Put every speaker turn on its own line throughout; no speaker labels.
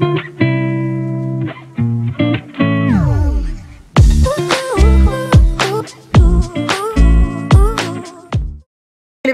Sevgili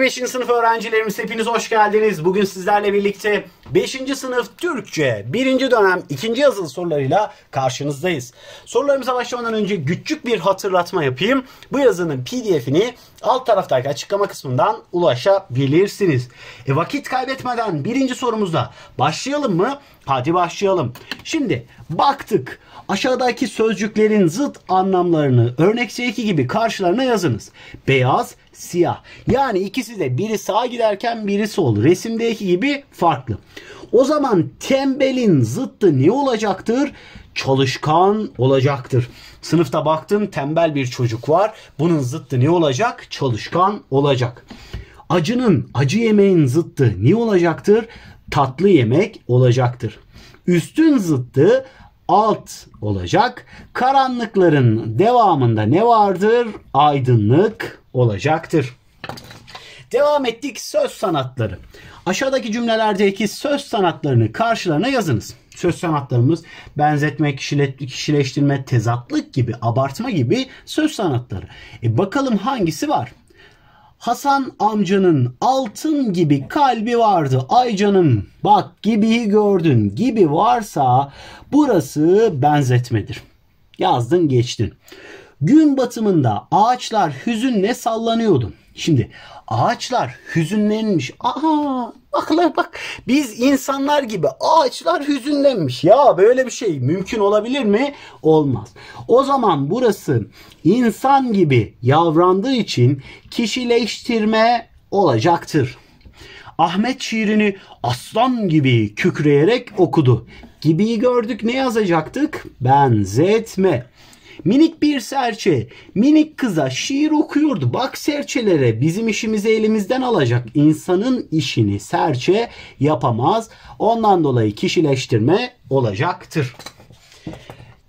5. sınıf öğrencilerimiz hepiniz hoş geldiniz. Bugün sizlerle birlikte 5. sınıf Türkçe 1. dönem 2. yazılı sorularıyla karşınızdayız. Sorularımıza başlamadan önce küçük bir hatırlatma yapayım. Bu yazının pdf'ini alt taraftaki açıklama kısmından ulaşabilirsiniz. E vakit kaybetmeden birinci sorumuzda başlayalım mı? Hadi başlayalım. Şimdi baktık. Aşağıdaki sözcüklerin zıt anlamlarını örnek 2 gibi karşılarına yazınız. Beyaz, siyah. Yani ikisi de biri sağa giderken biri sol. Resimdeki gibi farklı. O zaman tembelin zıttı ne olacaktır? Çalışkan olacaktır. Sınıfta baktın tembel bir çocuk var. Bunun zıttı ne olacak? Çalışkan olacak. Acının, acı yemeğin zıttı ne olacaktır? Tatlı yemek olacaktır. Üstün zıttı alt olacak. Karanlıkların devamında ne vardır? Aydınlık olacaktır. Devam ettik söz sanatları. Aşağıdaki cümlelerdeki söz sanatlarını karşılarına yazınız. Söz sanatlarımız benzetme, kişileştirme, tezatlık gibi, abartma gibi söz sanatları. E bakalım hangisi var? Hasan amcanın altın gibi kalbi vardı. Ay canım bak gibiyi gördün gibi varsa burası benzetmedir. Yazdın geçtin. Gün batımında ağaçlar hüzünle sallanıyordu. Şimdi ağaçlar hüzünlenmiş. Aha baklar bak biz insanlar gibi ağaçlar hüzünlenmiş. Ya böyle bir şey mümkün olabilir mi? Olmaz. O zaman burası insan gibi yavrandığı için kişileştirme olacaktır. Ahmet şiirini aslan gibi kükreyerek okudu. Gibiyi gördük ne yazacaktık? Benzetme. Minik bir serçe minik kıza şiir okuyordu. Bak serçelere bizim işimizi elimizden alacak. İnsanın işini serçe yapamaz. Ondan dolayı kişileştirme olacaktır.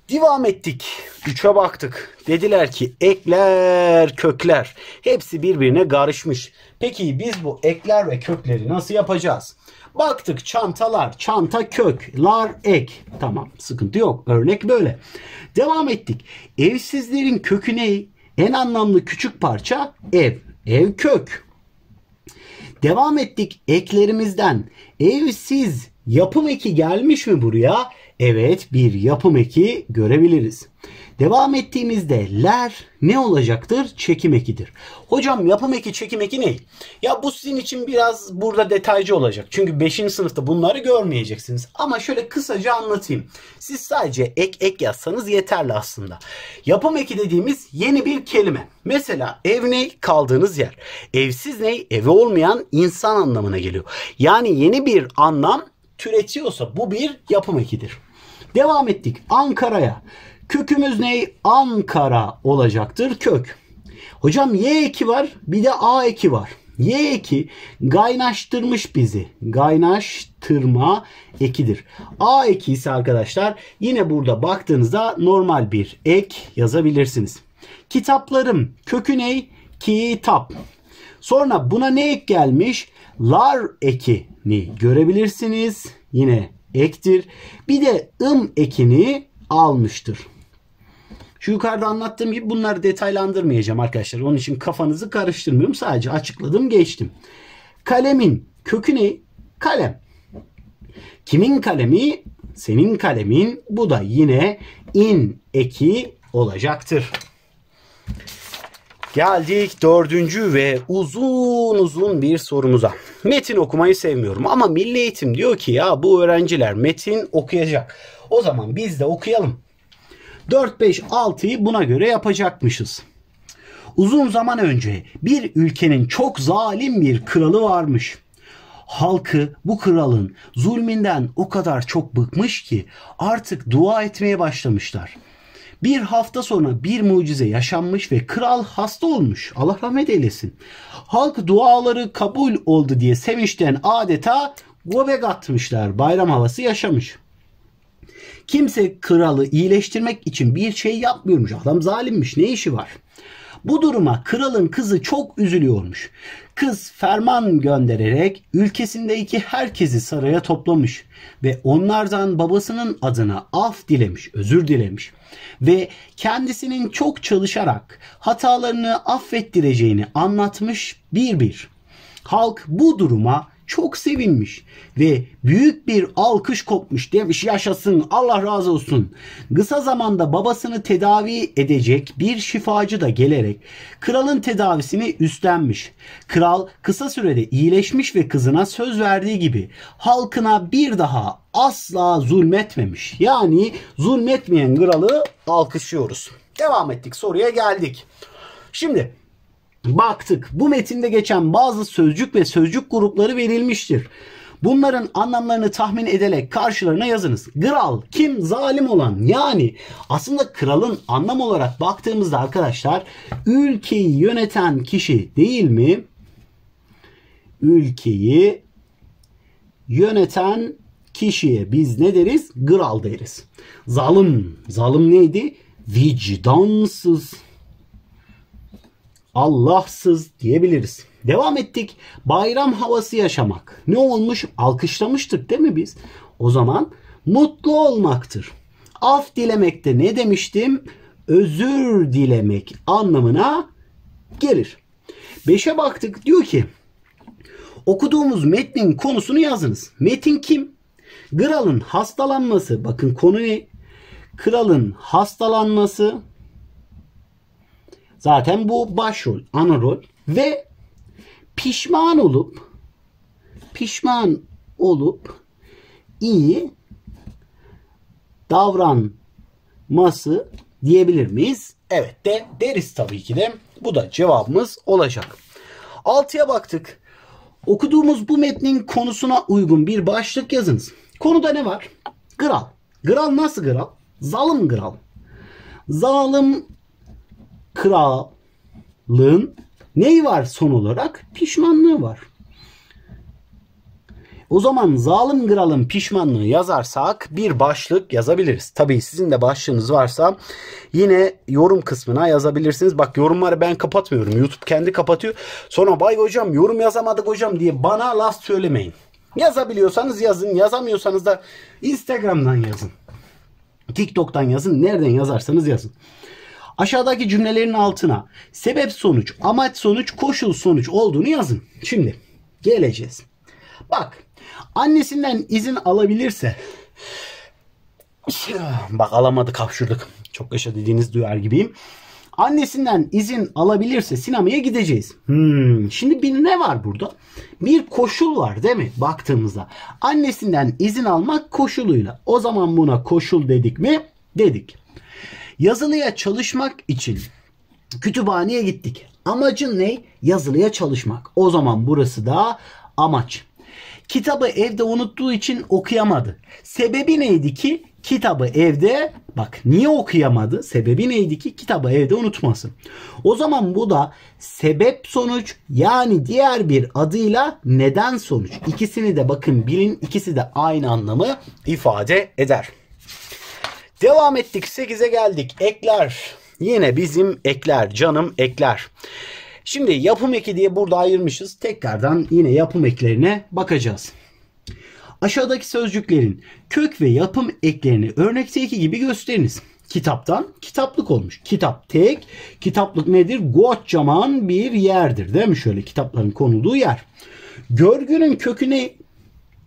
Devam ettik. Üçe baktık. Dediler ki ekler, kökler. Hepsi birbirine karışmış. Peki biz bu ekler ve kökleri nasıl yapacağız? Baktık çantalar, çanta kök, lar ek. Tamam sıkıntı yok. Örnek böyle. Devam ettik. Evsizlerin kökü ne? En anlamlı küçük parça ev. Ev kök. Devam ettik eklerimizden. Evsiz yapım eki gelmiş mi buraya? Evet bir yapım eki görebiliriz. Devam ettiğimizde ler ne olacaktır? Çekim ekidir. Hocam yapım eki çekim eki ne? Ya bu sizin için biraz burada detaycı olacak. Çünkü 5. sınıfta bunları görmeyeceksiniz. Ama şöyle kısaca anlatayım. Siz sadece ek ek yazsanız yeterli aslında. Yapım eki dediğimiz yeni bir kelime. Mesela ev ne? Kaldığınız yer. Evsiz ne? Evi olmayan insan anlamına geliyor. Yani yeni bir anlam türetiyorsa bu bir yapım ekidir. Devam ettik Ankara'ya. Kökümüz ne? Ankara olacaktır kök. Hocam Y eki var bir de A eki var. Y eki gaynaştırmış bizi. Gaynaştırma ekidir. A eki ise arkadaşlar yine burada baktığınızda normal bir ek yazabilirsiniz. Kitaplarım kökü ne? Kitap. Sonra buna ne ek gelmiş? Lar ekini görebilirsiniz. Yine ektir. Bir de ım ekini almıştır. Şu yukarıda anlattığım gibi bunları detaylandırmayacağım arkadaşlar. Onun için kafanızı karıştırmıyorum. Sadece açıkladım geçtim. Kalemin kökü ne? Kalem. Kimin kalemi? Senin kalemin. Bu da yine in eki olacaktır. Geldik dördüncü ve uzun uzun bir sorumuza. Metin okumayı sevmiyorum ama Milli Eğitim diyor ki ya bu öğrenciler metin okuyacak. O zaman biz de okuyalım. 4, 5, 6'yı buna göre yapacakmışız. Uzun zaman önce bir ülkenin çok zalim bir kralı varmış. Halkı bu kralın zulmünden o kadar çok bıkmış ki artık dua etmeye başlamışlar. Bir hafta sonra bir mucize yaşanmış ve kral hasta olmuş. Allah rahmet eylesin. Halk duaları kabul oldu diye sevinçten adeta göbek atmışlar. Bayram havası yaşamış. Kimse kralı iyileştirmek için bir şey yapmıyormuş. Adam zalimmiş. Ne işi var? Bu duruma kralın kızı çok üzülüyormuş. Kız ferman göndererek ülkesindeki herkesi saraya toplamış ve onlardan babasının adına af dilemiş, özür dilemiş ve kendisinin çok çalışarak hatalarını affettireceğini anlatmış bir bir. Halk bu duruma çok sevinmiş ve büyük bir alkış kopmuş demiş yaşasın Allah razı olsun. Kısa zamanda babasını tedavi edecek bir şifacı da gelerek kralın tedavisini üstlenmiş. Kral kısa sürede iyileşmiş ve kızına söz verdiği gibi halkına bir daha asla zulmetmemiş. Yani zulmetmeyen kralı alkışlıyoruz. Devam ettik soruya geldik. Şimdi baktık. Bu metinde geçen bazı sözcük ve sözcük grupları verilmiştir. Bunların anlamlarını tahmin ederek karşılarına yazınız. Kral kim? Zalim olan. Yani aslında kralın anlam olarak baktığımızda arkadaşlar ülkeyi yöneten kişi değil mi? Ülkeyi yöneten kişiye biz ne deriz? Kral deriz. Zalim. Zalim neydi? Vicdansız. Allahsız diyebiliriz. Devam ettik. Bayram havası yaşamak. Ne olmuş? Alkışlamıştık değil mi biz? O zaman mutlu olmaktır. Af dilemekte ne demiştim? Özür dilemek anlamına gelir. Beşe baktık diyor ki okuduğumuz metnin konusunu yazınız. Metin kim? Kralın hastalanması. Bakın konu ne? Kralın hastalanması Zaten bu başrol, ana rol ve pişman olup pişman olup iyi davranması diyebilir miyiz? Evet de deriz tabii ki de. Bu da cevabımız olacak. Altıya baktık. Okuduğumuz bu metnin konusuna uygun bir başlık yazınız. Konuda ne var? Kral. Kral nasıl kral? Zalim kral. Zalim kralın neyi var son olarak? Pişmanlığı var. O zaman zalim kralın pişmanlığı yazarsak bir başlık yazabiliriz. Tabii sizin de başlığınız varsa yine yorum kısmına yazabilirsiniz. Bak yorumları ben kapatmıyorum. YouTube kendi kapatıyor. Sonra bay hocam yorum yazamadık hocam diye bana laf söylemeyin. Yazabiliyorsanız yazın. Yazamıyorsanız da Instagram'dan yazın. TikTok'tan yazın. Nereden yazarsanız yazın. Aşağıdaki cümlelerin altına sebep sonuç, amaç sonuç, koşul sonuç olduğunu yazın. Şimdi geleceğiz. Bak annesinden izin alabilirse bak alamadık hapşırdık. Çok yaşa dediğiniz duyar gibiyim. Annesinden izin alabilirse sinemaya gideceğiz. Hmm, şimdi bir ne var burada? Bir koşul var değil mi? Baktığımızda. Annesinden izin almak koşuluyla. O zaman buna koşul dedik mi? Dedik. Yazılıya çalışmak için kütüphaneye gittik. Amacın ne? Yazılıya çalışmak. O zaman burası da amaç. Kitabı evde unuttuğu için okuyamadı. Sebebi neydi ki? Kitabı evde bak niye okuyamadı? Sebebi neydi ki? Kitabı evde unutmasın. O zaman bu da sebep sonuç yani diğer bir adıyla neden sonuç. İkisini de bakın bilin ikisi de aynı anlamı ifade eder. Devam ettik 8'e geldik. Ekler. Yine bizim ekler. Canım ekler. Şimdi yapım eki diye burada ayırmışız. Tekrardan yine yapım eklerine bakacağız. Aşağıdaki sözcüklerin kök ve yapım eklerini örnekteki gibi gösteriniz. Kitaptan kitaplık olmuş. Kitap tek, kitaplık nedir? Kocaman bir yerdir değil mi? Şöyle kitapların konulduğu yer. Görgünün kökü ne?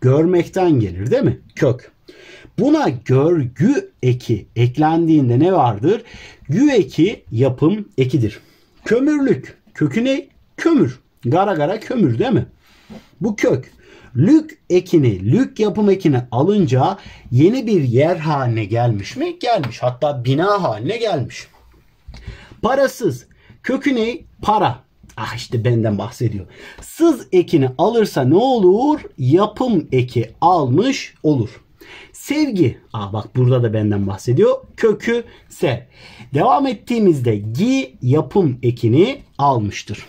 Görmekten gelir değil mi? Kök. Buna görgü eki eklendiğinde ne vardır? Gü eki yapım ekidir. Kömürlük. Kökü ne? Kömür. Gara gara kömür değil mi? Bu kök. Lük ekini, lük yapım ekini alınca yeni bir yer haline gelmiş mi? Gelmiş. Hatta bina haline gelmiş. Parasız. Kökü ne? Para. Ah işte benden bahsediyor. Sız ekini alırsa ne olur? Yapım eki almış olur. Sevgi. Aa bak burada da benden bahsediyor. Kökü se. Devam ettiğimizde gi yapım ekini almıştır.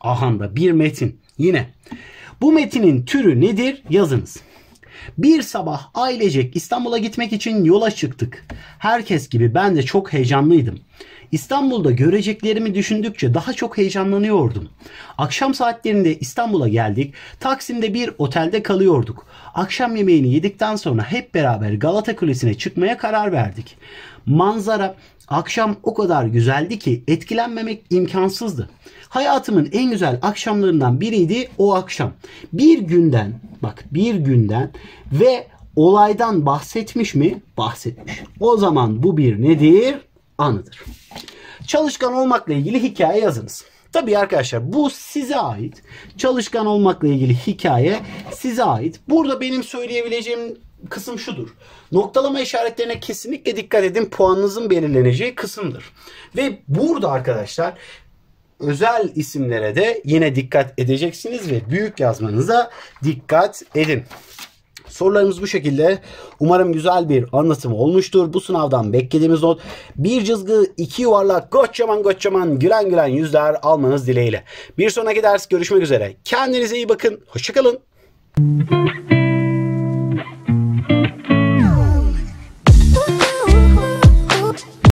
Ahanda bir metin. Yine. Bu metinin türü nedir? Yazınız. Bir sabah ailecek İstanbul'a gitmek için yola çıktık. Herkes gibi ben de çok heyecanlıydım. İstanbul'da göreceklerimi düşündükçe daha çok heyecanlanıyordum. Akşam saatlerinde İstanbul'a geldik. Taksim'de bir otelde kalıyorduk. Akşam yemeğini yedikten sonra hep beraber Galata Kulesi'ne çıkmaya karar verdik. Manzara akşam o kadar güzeldi ki etkilenmemek imkansızdı. Hayatımın en güzel akşamlarından biriydi o akşam. Bir günden bak bir günden ve olaydan bahsetmiş mi? Bahsetmiş. O zaman bu bir nedir? Anıdır. Çalışkan olmakla ilgili hikaye yazınız. Tabii arkadaşlar bu size ait. Çalışkan olmakla ilgili hikaye size ait. Burada benim söyleyebileceğim kısım şudur. Noktalama işaretlerine kesinlikle dikkat edin. Puanınızın belirleneceği kısımdır. Ve burada arkadaşlar özel isimlere de yine dikkat edeceksiniz ve büyük yazmanıza dikkat edin. Sorularımız bu şekilde. Umarım güzel bir anlatım olmuştur. Bu sınavdan beklediğimiz not bir cızgı, iki yuvarlak, kocaman kocaman gülen gülen yüzler almanız dileğiyle. Bir sonraki ders görüşmek üzere. Kendinize iyi bakın. Hoşçakalın.